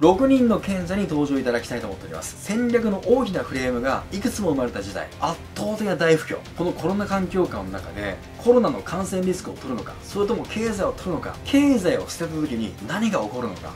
6人の賢者に登場いただきたいと思っております。戦略の大きなフレームがいくつも生まれた時代圧倒的な大不況。このコロナ環境下の中でコロナの感染リスクを取るのかそれとも経済を取るのか経済を捨てた時に何が起こるのか。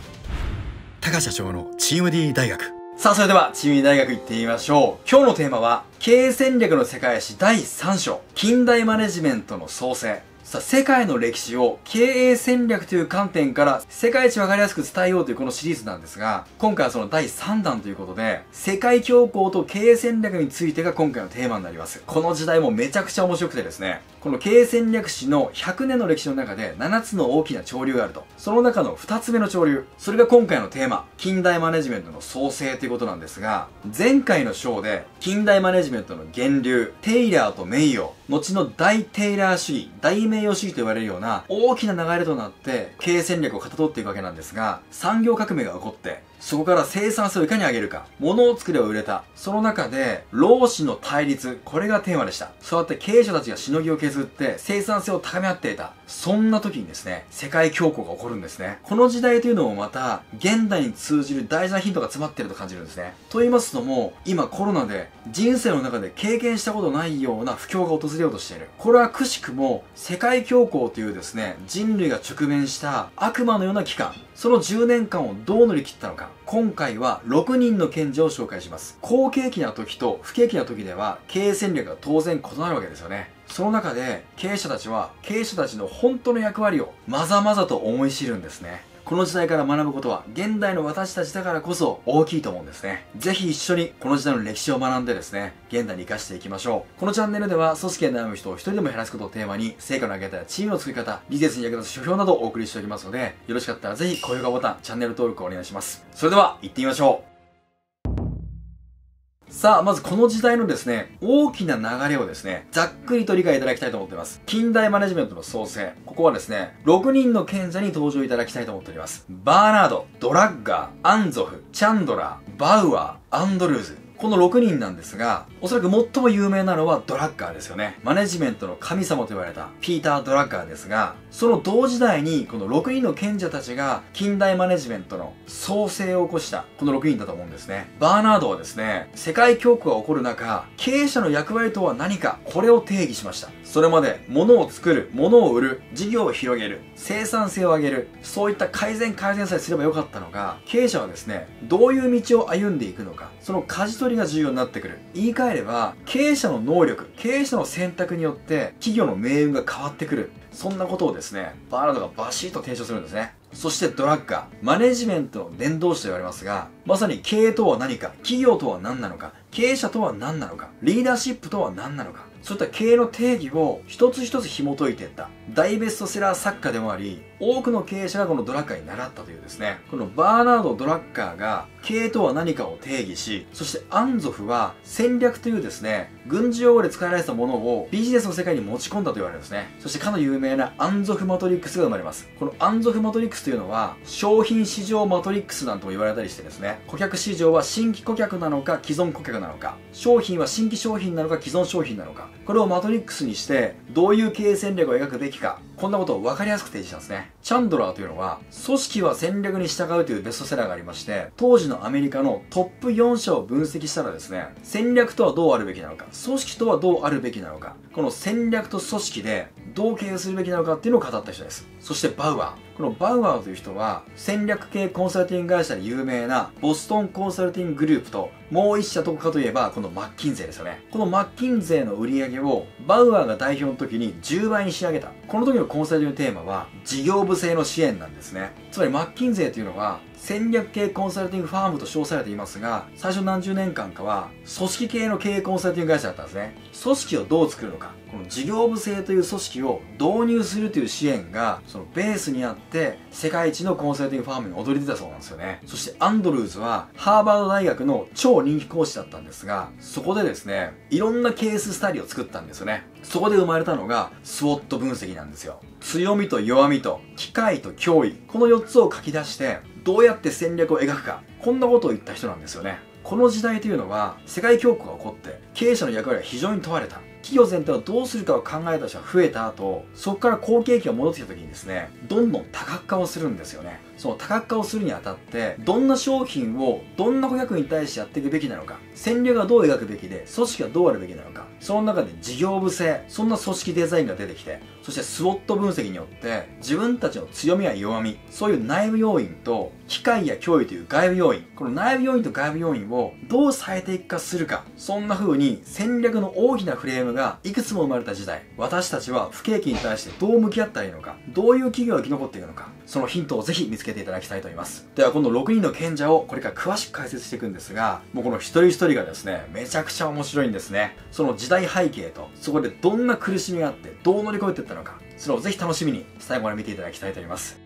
高社長のチーム D 大学。さあそれではチーム D 大学行ってみましょう。今日のテーマは経営戦略の世界史第3章。近代マネジメントの創生さあ、世界の歴史を経営戦略という観点から世界一わかりやすく伝えようというこのシリーズなんですが、今回はその第3弾ということで、世界恐慌と経営戦略についてが今回のテーマになります。この時代もめちゃくちゃ面白くてですね、この経営戦略史の100年の歴史の中で7つの大きな潮流があると。その中の2つ目の潮流。それが今回のテーマ、近代マネジメントの創生ということなんですが、前回の章で近代マネジメントの源流、テイラーと名誉、後の大テイラー主義、大名誉主義と言われるような大きな流れとなって経営戦略をかたどっていくわけなんですが、産業革命が起こって、そこから生産性をいかに上げるか、物を作れば売れた。その中で、労使の対立、これがテーマでした。そうやって経営者たちがしのぎを削って生産性を高め合っていた。そんな時にですね、世界恐慌が起こるんですね。この時代というのもまた、現代に通じる大事なヒントが詰まっていると感じるんですね。と言いますのも、今コロナで人生の中で経験したことないような不況が訪れようとしている。これはくしくも、世界恐慌というですね、人類が直面した悪魔のような期間、その10年間をどう乗り切ったのか。今回は6人の賢者を紹介します。好景気な時と不景気な時では経営戦略が当然異なるわけですよね。その中で経営者たちは経営者たちの本当の役割をまざまざと思い知るんですね。この時代から学ぶことは現代の私たちだからこそ大きいと思うんですね。ぜひ一緒にこの時代の歴史を学んでですね、現代に活かしていきましょう。このチャンネルでは組織で悩む人を一人でも減らすことをテーマに成果の上げ方やチームの作り方、ビジネスに役立つ書評などをお送りしておりますので、よろしかったらぜひ高評価ボタン、チャンネル登録をお願いします。それでは行ってみましょう。さあ、まずこの時代のですね、大きな流れをですね、ざっくりと理解いただきたいと思っています。近代マネジメントの創生。ここはですね、6人の賢者に登場いただきたいと思っております。バーナード、ドラッガー、アンゾフ、チャンドラー、バウアー、アンドルーズ。この6人なんですが、おそらく最も有名なのはドラッガーですよね。マネジメントの神様と言われたピーター・ドラッガーですが、その同時代にこの6人の賢者たちが近代マネジメントの創生を起こしたこの6人だと思うんですね。バーナードはですね、世界恐慌が起こる中、経営者の役割とは何か、これを定義しました。それまで物を作る、物を売る、事業を広げる、生産性を上げる、そういった改善改善さえすればよかったのが、経営者はですね、どういう道を歩んでいくのか、その舵取りが重要になってくる。言い換えれば、経営者の能力、経営者の選択によって企業の命運が変わってくる。そんなことをですね、バーナードがバシッと提唱するんですね。そしてドラッガー、マネジメントの伝道師と言われますが、まさに経営とは何か、企業とは何なのか、経営者とは何なのか、リーダーシップとは何なのか、そういった経営の定義を一つ一つ紐解いていった大ベストセラー作家でもあり多くの経営者がこのドラッカーに習ったというですね。このバーナード・ドラッカーが経営とは何かを定義しそしてアンゾフは戦略というですね軍事用語で使えられたものをビジネスの世界に持ち込んだと言われるんですね。そしてかの有名なアンゾフマトリックスが生まれます。このアンゾフマトリックスというのは商品市場マトリックスなんとも言われたりしてですね顧客市場は新規顧客なのか既存顧客なのか商品は新規商品なのか既存商品なのかこれをマトリックスにしてどういう経営戦略を描くべきかこんなことを分かりやすく提示したんですね。チャンドラーというのは、組織は戦略に従うというベストセラーがありまして、当時のアメリカのトップ4社を分析したらですね、戦略とはどうあるべきなのか、組織とはどうあるべきなのか、この戦略と組織でどう経営するべきなのかっていうのを語った人です。そしてバウアー。このバウアーという人は戦略系コンサルティング会社で有名なボストンコンサルティンググループともう一社どこかといえばこのマッキンゼーですよね。このマッキンゼーの売り上げをバウアーが代表の時に10倍に仕上げた。この時のコンサルティングテーマは事業部制の支援なんですね。つまりマッキンゼーというのは戦略系コンサルティングファームと称されていますが、最初何十年間かは組織系の経営コンサルティング会社だったんですね。組織をどう作るのか。この事業部制という組織を導入するという支援が、そのベースにあって、世界一のコンサルティングファームに踊り出たそうなんですよね。そしてアンドルーズは、ハーバード大学の超人気講師だったんですが、そこでですね、いろんなケーススタディを作ったんですよね。そこで生まれたのが、スウォット分析なんですよ。強みと弱みと、機会と脅威、この4つを書き出して、どうやって戦略を描くか、こんなことを言った人なんですよね。この時代というのは、世界恐慌が起こって、経営者の役割は非常に問われた。企業全体をどうするかを考えた人が増えた後、そこから好景気が戻ってきた時にですね、どんどん多角化をするんですよね。その多角化をするにあたって、どんな商品をどんな顧客に対してやっていくべきなのか、戦略はどう描くべきで、組織はどうあるべきなのか、その中で事業部性、そんな組織デザインが出てきて、そしてスウォット分析によって、自分たちの強みや弱み、そういう内部要因と、機械や脅威という外部要因、この内部要因と外部要因をどう変えていくかするか、そんな風に戦略の大きなフレームがいくつも生まれた時代、私たちは不景気に対してどう向き合ったらいいのか、どういう企業が生き残っていくのか、そのヒントをぜひ見つけていただきたいと思います。では、今度6人の賢者をこれから詳しく解説していくんですが、もうこの一人一人がですね、めちゃくちゃ面白いんですね。その時代背景と、そこでどんな苦しみがあって、どう乗り越えていったのか、それをぜひ楽しみに最後まで見ていただきたいと思います。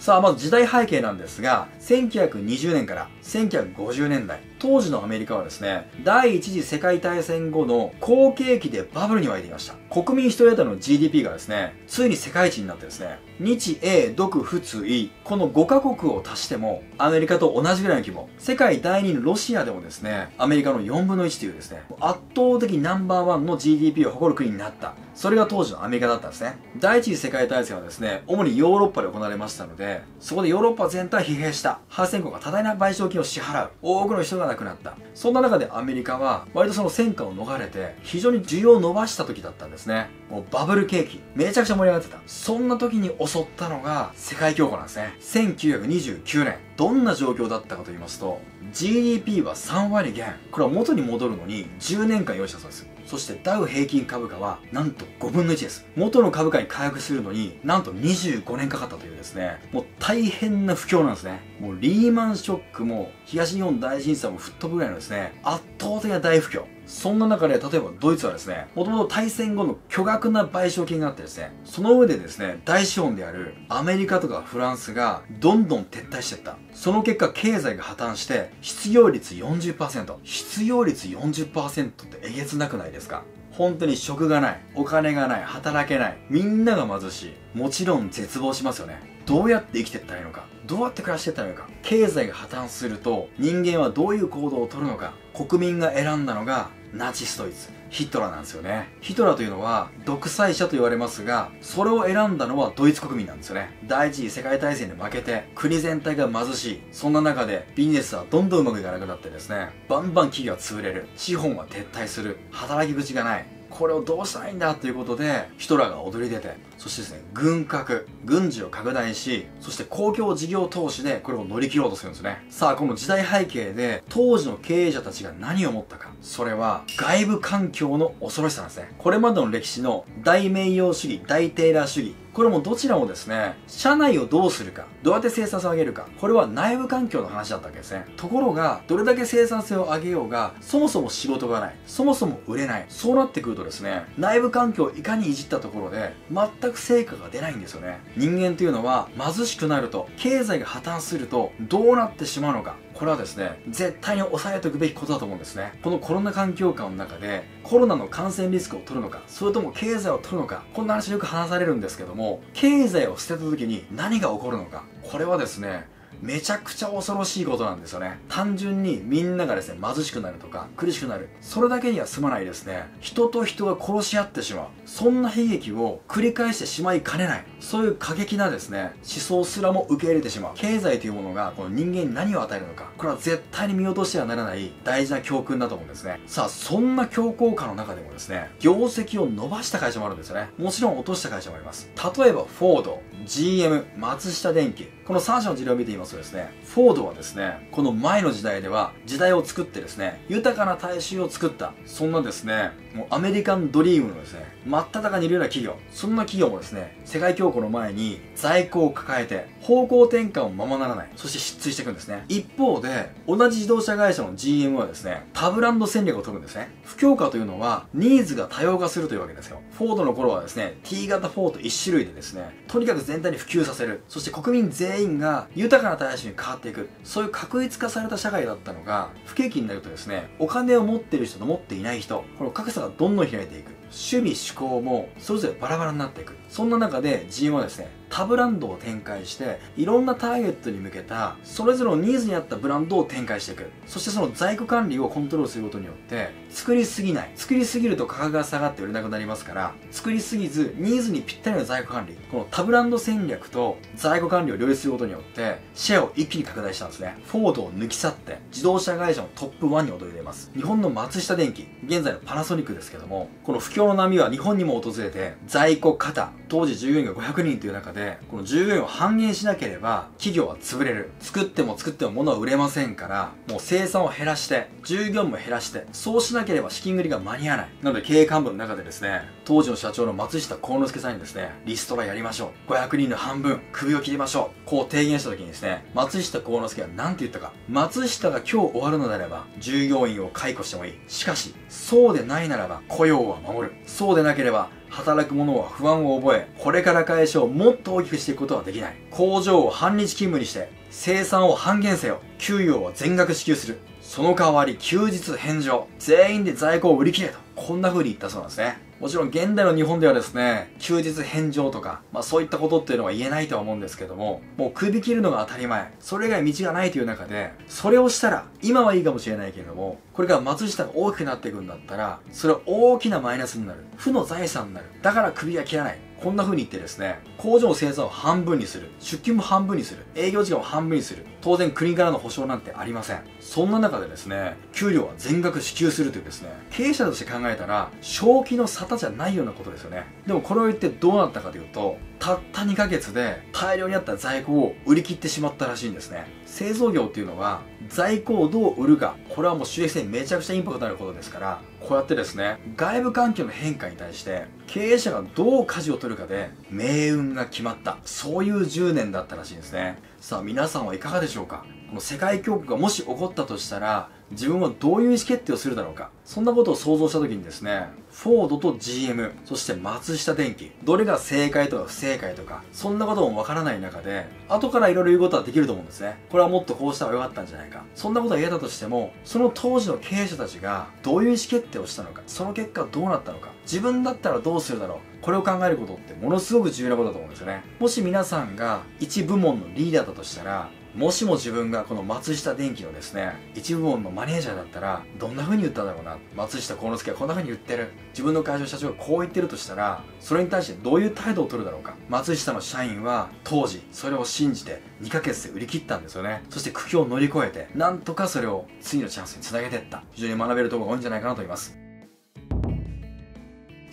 さあ、まず時代背景なんですが、1920年から1950年代、当時のアメリカはですね、第一次世界大戦後の好景気でバブルに沸いていました。国民一人当たりの GDP がですね、ついに世界一になってですね、日英独仏意、この5カ国を足しても、アメリカと同じぐらいの規模。世界第2のロシアでもですね、アメリカの4分の1というですね、圧倒的ナンバーワンの GDP を誇る国になった。それが当時のアメリカだったんですね。第一次世界大戦はですね、主にヨーロッパで行われましたので、そこでヨーロッパ全体疲弊した。ハーセン国が多大な賠償金を支払う。多くの人が亡くなった。そんな中でアメリカは、割とその戦火を逃れて、非常に需要を伸ばした時だったんですね。もうバブル景気、めちゃくちゃ盛り上がってた。そんな時に襲ったのが世界恐慌なんですね。1929年。どんな状況だったかと言いますと、GDP は3割減。これは元に戻るのに10年間用意したそうです。そしてダウ平均株価はなんと5分の1です。元の株価に回復するのになんと25年かかったというですね、もう大変な不況なんですね。もうリーマンショックも東日本大震災も吹っ飛ぶぐらいのですね、圧倒的な大不況。そんな中で、例えばドイツはですね、もともと対戦後の巨額な賠償金があってですね、その上でですね、大資本であるアメリカとかフランスがどんどん撤退していった。その結果、経済が破綻して、失業率40%。失業率40%ってえげつなくないですか？本当に職がない、お金がない、働けない、みんなが貧しい。もちろん絶望しますよね。どうやって生きていったらいいのか？どうやって暮らしていったらいいのか？経済が破綻すると、人間はどういう行動をとるのか？国民が選んだのが、ナチスドイツ。ヒトラーなんですよね。ヒトラーというのは独裁者と言われますが、それを選んだのはドイツ国民なんですよね。第一次世界大戦で負けて、国全体が貧しい。そんな中でビジネスはどんどんうまくいかなくなってですね、バンバン企業は潰れる。資本は撤退する。働き口がない。これをどうしたらいいんだということで、ヒトラーが躍り出て、そしてですね、軍拡、軍事を拡大し、そして公共事業投資でこれを乗り切ろうとするんですね。さあ、この時代背景で、当時の経営者たちが何を思ったか。それは、外部環境の恐ろしさなんですね。これまでの歴史の大名誉主義、大テーラー主義、これもどちらもですね、社内をどうするか、どうやって生産性を上げるか、これは内部環境の話だったわけですね。ところが、どれだけ生産性を上げようが、そもそも仕事がない、そもそも売れない、そうなってくるとですね、内部環境をいかにいじったところで、全く成果が出ないんですよね。人間というのは、貧しくなると、経済が破綻すると、どうなってしまうのか、これはですね、絶対に抑えておくべきことだと思うんですね。このコロナ環境下の中で、コロナの感染リスクを取るのか、それとも経済を取るのか、こんな話よく話されるんですけども、経済を捨てた時に何が起こるのか、これはですね、めちゃくちゃ恐ろしいことなんですよね。単純にみんながですね、貧しくなるとか、苦しくなる。それだけには済まないですね。人と人が殺し合ってしまう。そんな悲劇を繰り返してしまいかねない。そういう過激なですね、思想すらも受け入れてしまう。経済というものが、この人間に何を与えるのか。これは絶対に見落としてはならない大事な教訓だと思うんですね。さあ、そんな強硬化の中でもですね、業績を伸ばした会社もあるんですよね。もちろん落とした会社もあります。例えば、フォード、GM、松下電器。この3社の事例を見てみますとですね、フォードはですね、この前の時代では時代を作ってですね、豊かな大衆を作った、そんなですね、もうアメリカンドリームのですね、真っ只中にいるような企業、そんな企業もですね、世界恐慌の前に在庫を抱えて、方向転換をままならない、そして失墜していくんですね。一方で、同じ自動車会社の GM はですね、他ブランド戦略を取るんですね。不況化というのは、ニーズが多様化するというわけですよ。フォードの頃はですね、T 型フォード1種類でですね、とにかく全体に普及させる。そして国民全員が豊かな大衆に変わっていく。そういう確一化された社会だったのが、不景気になるとですね、お金を持ってる人と持っていない人、この格差がどんどん開いていく。趣味趣向もそれぞれバラバラになっていく。そんな中で GM はですね、他ブランドを展開していろんなターゲットに向けたそれぞれのニーズに合ったブランドを展開していく。そしてその在庫管理をコントロールすることによって作りすぎない。作りすぎると価格が下がって売れなくなりますから作りすぎずニーズにぴったりの在庫管理。この他ブランド戦略と在庫管理を両立することによってシェアを一気に拡大したんですね。フォードを抜き去って自動車会社のトップ1に躍り出ます。日本の松下電器現在のパナソニックですけどもこの不況の波は日本にも訪れて在庫過多当時従業員が500人という中でこの従業員を半減しなければ企業は潰れる。作っても作っても物は売れませんからもう生産を減らして従業員も減らしてそうしなければ資金繰りが間に合わない。なので経営幹部の中でですね当時の社長の松下幸之助さんにですねリストラやりましょう。500人の半分首を切りましょう。こう提言した時にですね松下幸之助は何て言ったか。松下が今日終わるのであれば従業員を解雇してもいい。しかしそうでないならば雇用は守る。そうでなければ働く者は不安を覚え、これから会社をもっと大きくしていくことはできない。工場を半日勤務にして、生産を半減せよ。給与は全額支給する。その代わり休日返上。全員で在庫を売り切れと。こんな風に言ったそうなんですね。もちろん現代の日本ではですね、休日返上とか、まあそういったことっていうのは言えないとは思うんですけども、もう首切るのが当たり前。それ以外道がないという中で、それをしたら、今はいいかもしれないけれども、これから松下が大きくなっていくんだったら、それは大きなマイナスになる。負の財産になる。だから首は切らない。こんな風に言ってですね、工場の生産を半分にする。出勤も半分にする。営業時間を半分にする。当然国からの保証なんてありません。そんな中でですね、給料は全額支給するというですね、経営者として考えたら、正気の沙汰じゃないようなことですよね。でもこれを言ってどうなったかというと、たった2ヶ月で大量にあった在庫を売り切ってしまったらしいんですね。製造業っていうのは在庫をどう売るか、これはもう収益性めちゃくちゃインパクトあることですから、こうやってですね、外部環境の変化に対して経営者がどう舵を取るかで命運が決まった。そういう10年だったらしいんですね。さあ皆さんはいかがでしょうか？この世界恐慌がもし起こったとしたら自分はどういう意思決定をするだろうか。そんなことを想像した時にですねフォードと GM そして松下電器どれが正解とか不正解とかそんなこともわからない中で後から色々言うことはできると思うんですね。これはもっとこうした方が良かったんじゃないか。そんなことは言えたとしてもその当時の経営者たちがどういう意思決定をしたのかその結果どうなったのか自分だったらどうするだろうこれを考えることってものすごく重要なことだと思うんですよね。もし皆さんが一部門のリーダーだとしたらもしも自分がこの松下電器のですね、一部門のマネージャーだったら、どんな風に言ったんだろうな。松下幸之助はこんな風に言ってる。自分の会社の社長がこう言ってるとしたら、それに対してどういう態度を取るだろうか。松下の社員は当時、それを信じて2ヶ月で売り切ったんですよね。そして苦境を乗り越えて、なんとかそれを次のチャンスにつなげていった。非常に学べるところが多いんじゃないかなと思います。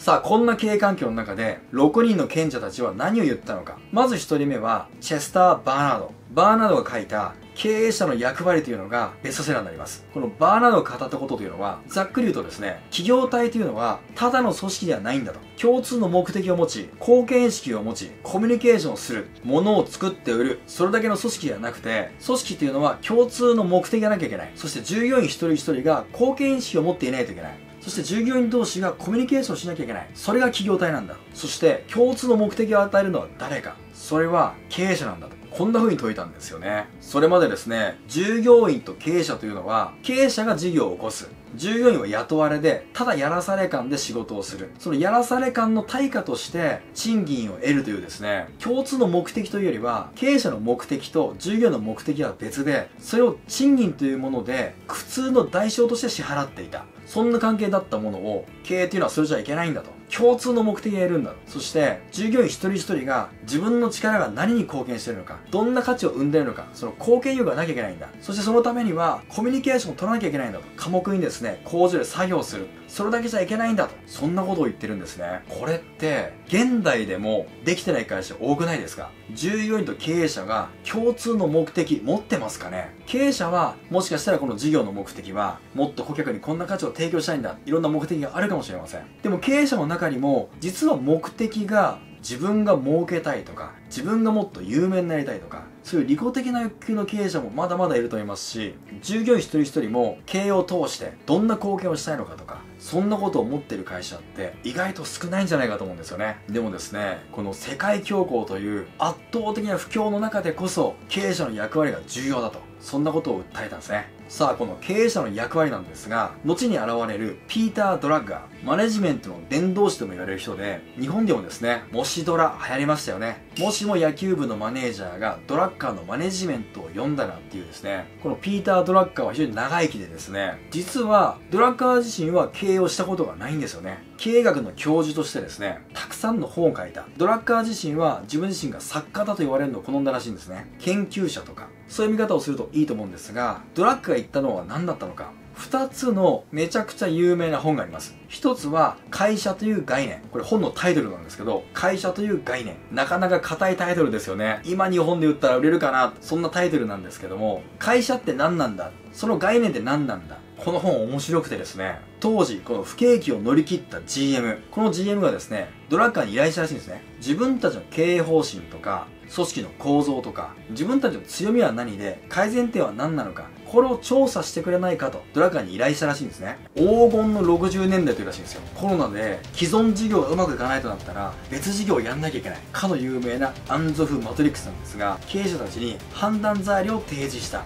さあ、こんな経営環境の中で、6人の賢者たちは何を言ったのか。まず1人目は、チェスター・バーナード。バーナードが書いた、経営者の役割というのがベストセラーになります。このバーナードが語ったことというのは、ざっくり言うとですね、企業体というのは、ただの組織ではないんだと。共通の目的を持ち、貢献意識を持ち、コミュニケーションをする、ものを作って売る、それだけの組織ではなくて、組織というのは共通の目的がなきゃいけない。そして従業員一人一人が貢献意識を持っていないといけない。そして従業員同士がコミュニケーションしなきゃいけない。それが企業体なんだ。そして共通の目的を与えるのは誰か。それは経営者なんだと。こんな風に説いたんですよね。それまでですね、従業員と経営者というのは、経営者が事業を起こす。従業員は雇われで、ただやらされ感で仕事をする。そのやらされ感の対価として、賃金を得るというですね、共通の目的というよりは、経営者の目的と従業員の目的は別で、それを賃金というもので、苦痛の代償として支払っていた。そんな関係だったものを、経営っていうのはそれじゃいけないんだと。共通の目的がいるんだ。そして、従業員一人一人が自分の力が何に貢献してるのか、どんな価値を生んでるのか、その貢献欲がなきゃいけないんだ。そしてそのためには、コミュニケーションを取らなきゃいけないんだと。科目にですね、工場で作業する。それだけじゃいけないんだと。そんなことを言ってるんですね。これって、現代でもできてない会社多くないですか？従業員と経営者が共通の目的持ってますかね？経営者は、もしかしたらこの事業の目的は、もっと顧客にこんな価値を提供したいんだ。いろんな目的があるかもしれません。でも経営者の中にも、実は目的が自分が儲けたいとか、自分がもっと有名になりたいとか、そういう利己的な欲求の経営者もまだまだいると思いますし、従業員一人一人も経営を通してどんな貢献をしたいのかとか、そんなことを思ってる会社って意外と少ないんじゃないかと思うんですよね。でもですね、この世界恐慌という圧倒的な不況の中でこそ経営者の役割が重要だと。そんなことを訴えたんですね。さあ、この経営者の役割なんですが、後に現れるピーター・ドラッガー、マネジメントの伝道師とも言われる人で、日本でもですね、模試ドラ流行りましたよね。もしも野球部のマネージャーがドラッカーのマネジメントを読んだらっていうですね、このピーター・ドラッカーは非常に長生きでですね、実はドラッカー自身は経営をしたことがないんですよね。経営学の教授としてですね、たくさんの本を書いた。ドラッカー自身は自分自身が作家だと言われるのを好んだらしいんですね。研究者とか、そういう見方をするといいと思うんですが、ドラッグが言ったのは何だったのか。二つのめちゃくちゃ有名な本があります。一つは、会社という概念。これ本のタイトルなんですけど、会社という概念。なかなか硬いタイトルですよね。今日本で売ったら売れるかなそんなタイトルなんですけども、会社って何なんだ？その概念って何なんだ？この本面白くてですね、当時この不景気を乗り切った GM、この GM がですね、ドラッカーに依頼したらしいんですね。自分たちの経営方針とか、組織の構造とか、自分たちの強みは何で、改善点は何なのか、これを調査してくれないかと、ドラッカーに依頼したらしいんですね。黄金の60年代というらしいんですよ。コロナで既存事業がうまくいかないとなったら、別事業をやんなきゃいけない。かの有名なアンゾフ・マトリックスなんですが、経営者たちに判断材料を提示した。